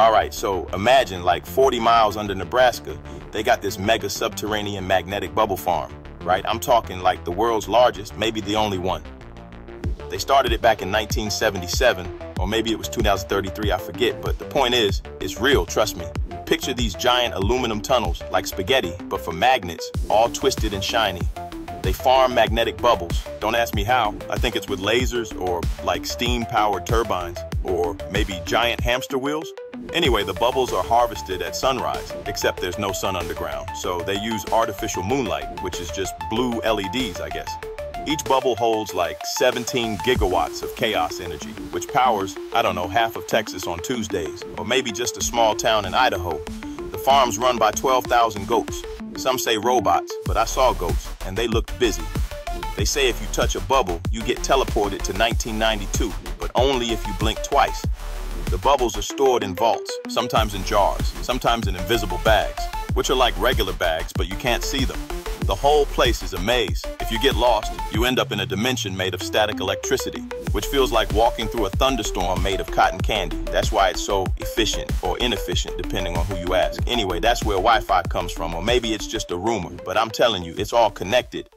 All right, so imagine like 40 miles under Nebraska, they got this mega subterranean magnetic bubble farm, right? I'm talking like the world's largest, maybe the only one. They started it back in 1977, or maybe it was 2033, I forget, but the point is, it's real, trust me. Picture these giant aluminum tunnels, like spaghetti, but for magnets, all twisted and shiny. They farm magnetic bubbles. Don't ask me how. I think it's with lasers or like steam-powered turbines, or maybe giant hamster wheels. Anyway, the bubbles are harvested at sunrise, except there's no sun underground, so they use artificial moonlight, which is just blue LEDs, I guess. Each bubble holds like 17 gigawatts of chaos energy, which powers, I don't know, half of Texas on Tuesdays, or maybe just a small town in Idaho. The farm's run by 12,000 goats. Some say robots, but I saw goats, and they looked busy. They say if you touch a bubble, you get teleported to 1992, but only if you blink twice. The bubbles are stored in vaults, sometimes in jars, sometimes in invisible bags, which are like regular bags, but you can't see them. The whole place is a maze. If you get lost, you end up in a dimension made of static electricity, which feels like walking through a thunderstorm made of cotton candy. That's why it's so efficient or inefficient, depending on who you ask. Anyway, that's where Wi-Fi comes from, or maybe it's just a rumor, but I'm telling you, it's all connected